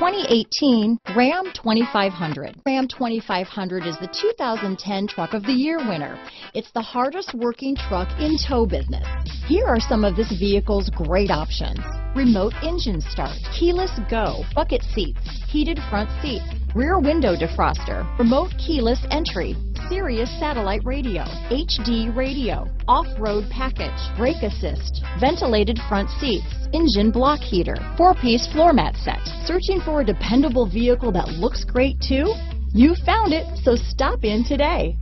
2018 Ram 2500. Ram 2500 is the 2010 Truck of the Year winner. It's the hardest working truck in tow business. Here are some of this vehicle's great options. Remote engine start, keyless go, bucket seats, heated front seats, rear window defroster, remote keyless entry, Sirius satellite radio, HD radio, off-road package, brake assist, ventilated front seats, engine block heater, four-piece floor mat set. Searching for a dependable vehicle that looks great too? You found it, so stop in today.